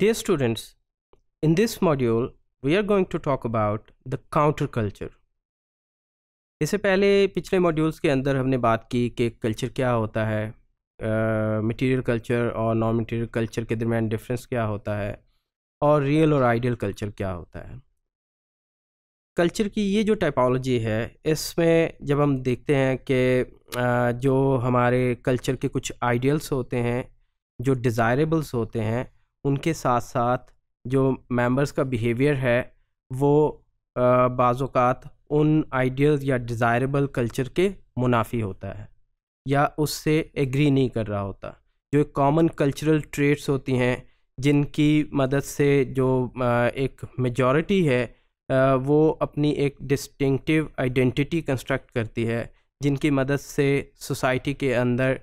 Dear students, in this module, we are going to talk about the counterculture. इससे पहले पिछले modules के अंदर हमने बात की कि कल्चर क्या होता है मटेरियल uh, कल्चर और नॉन मटेरियल कल्चर के दरमियान डिफरेंस क्या होता है और रियल और आइडियल कल्चर क्या होता है कल्चर की ये जो टाइपोलॉजी है इसमें जब हम देखते हैं कि जो हमारे कल्चर के कुछ आइडियल्स होते हैं जो डिज़ायरेबल्स होते हैं उनके साथ साथ जो मेंबर्स का बिहेवियर है, वो बाज़ात उन आइडियल्स या डिज़ायरेबल कल्चर के मुनाफी होता है, या उससे एग्री नहीं कर रहा होता। जो कॉमन कल्चरल ट्रेड्स होती हैं, जिनकी मदद से जो एक मेजॉरिटी है वो अपनी एक डिस्टिंक्टिव आइडेंटिटी कंस्ट्रक्ट करती है, जिनकी मदद से सोसाइटी के अंदर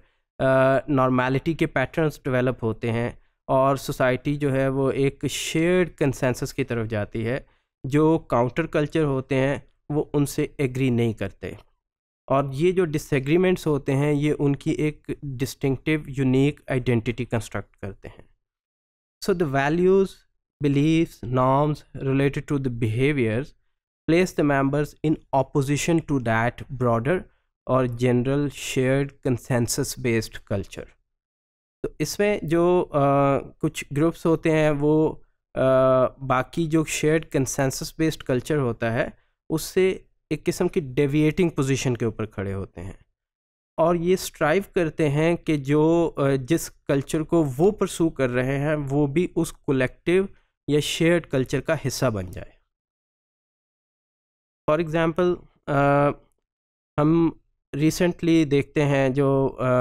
नॉर्मेलिटी के पैटर्न्स डेवलप होते हैं और सोसाइटी जो है वो एक शेयर्ड कंसेंसस की तरफ़ जाती है। जो काउंटर कल्चर होते हैं वो उनसे एग्री नहीं करते। और ये जो डिसएग्रीमेंट्स होते हैं ये उनकी एक डिस्टिंक्टिव यूनिक आइडेंटिटी कंस्ट्रक्ट करते हैं। So the values beliefs, norms related to the behaviors place the members in opposition to that broader और general shared consensus based culture तो इसमें जो आ, कुछ ग्रुप्स होते हैं वो आ, बाकी जो शेयर्ड कंसेंसस बेस्ड कल्चर होता है उससे एक किस्म की डेविएटिंग पोजीशन के ऊपर खड़े होते हैं। और ये स्ट्राइव करते हैं कि जो जिस कल्चर को वो परसू कर रहे हैं वो भी उस कलेक्टिव या शेयर्ड कल्चर का हिस्सा बन जाए। फॉर एग्ज़ाम्पल हम रिसेंटली देखते हैं जो आ,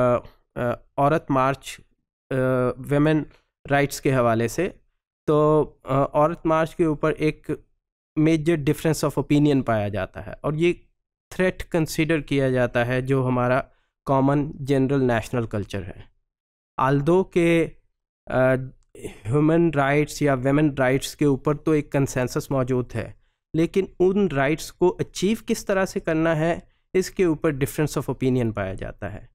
आ, औरत मार्च वेमेन राइट्स के हवाले से। तो औरत मार्च के ऊपर एक मेजर डिफरेंस ऑफ़ ओपिनियन पाया जाता है और ये थ्रेट कंसिडर किया जाता है जो हमारा कॉमन जनरल नेशनल कल्चर है। आल्दो के ह्यूमन राइट्स या वेमेन राइट्स के ऊपर तो एक कंसेंसस मौजूद है, लेकिन उन राइट्स को अचीव किस तरह से करना है, इसके ऊपर डिफरेंस ऑफ़ ओपिनियन पाया जाता है।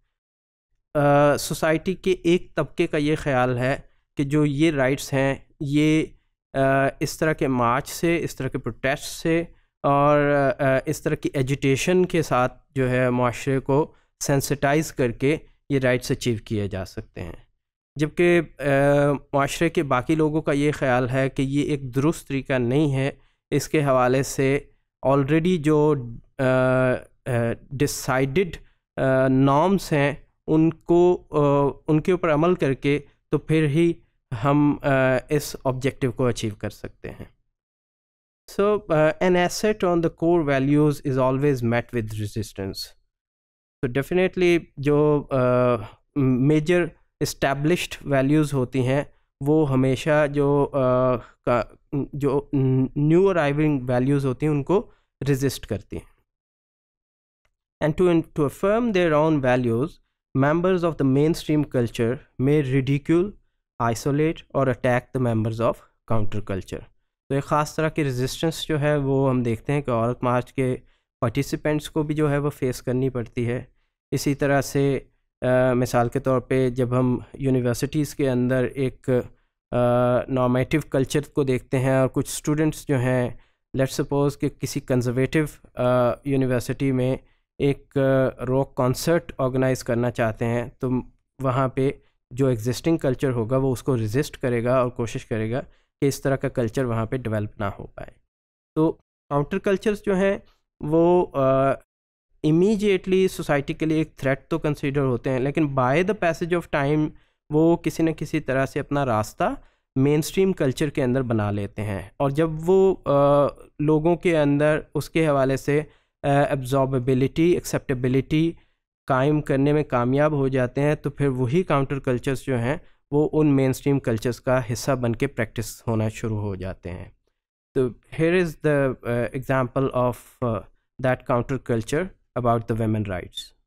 सोसाइटी के एक तबके का ये ख्याल है कि जो ये राइट्स हैं ये uh, इस तरह के मार्च से इस तरह के प्रोटेस्ट से और uh, इस तरह की एजुटेशन के साथ जो है माशरे को सेंसिटाइज करके ये राइट्स अचीव किए जा सकते हैं। जबकि माशरे के बाकी लोगों का ये ख्याल है कि ये एक दुरुस्त तरीका नहीं है। इसके हवाले से ऑलरेडी जो डिसाइडेड नॉर्म्स हैं उनको uh, उनके ऊपर अमल करके तो फिर ही हम uh, इस ऑब्जेक्टिव को अचीव कर सकते हैं। So an assault on the core values is always met with resistance तो डेफिनेटली जो मेजर uh, इस्टेब्लिश्ड वैल्यूज़ होती हैं वो हमेशा जो आ, का, जो न्यू अराइविंग वैल्यूज़ होती हैं उनको रेजिस्ट करती हैं। And to to affirm their own values members of the mainstream culture may ridicule, isolate और attack the members of counter culture. तो एक ख़ास तरह की रेजिस्टेंस जो है वो हम देखते हैं कि औरत मार्च के पार्टिसिपेंट्स को भी जो है वो फेस करनी पड़ती है इसी तरह से आ, मिसाल के तौर पे जब हम यूनिवर्सिटीज़ के अंदर एक नॉर्मेटिव कल्चर को देखते हैं और कुछ स्टूडेंट्स जो हैं लेट्स सपोज़ कि किसी कंजर्वेटिव यूनिवर्सिटी में एक रॉक कॉन्सर्ट ऑर्गेनाइज करना चाहते हैं तो वहाँ पे जो एग्जिस्टिंग कल्चर होगा वो उसको रेजिस्ट करेगा और कोशिश करेगा कि इस तरह का कल्चर वहाँ पे डेवलप ना हो पाए। तो काउंटर कल्चर्स जो हैं वो इमीजिएटली सोसाइटी के लिए एक थ्रेट तो कंसिडर होते हैं लेकिन by the passage of time वो किसी न किसी तरह से अपना रास्ता मेन स्ट्रीम कल्चर के अंदर बना लेते हैं। और जब वो आ, लोगों के अंदर उसके हवाले से एब्जॉर्बेबिलिटी एक्सेप्टेबिलिटी कायम करने में कामयाब हो जाते हैं तो फिर वही काउंटर कल्चर्स जो हैं, वो उन मेन स्ट्रीम कल्चर्स का हिस्सा बन के प्रैक्टिस होना शुरू हो जाते हैं तो here is the example of that counter culture about the women rights.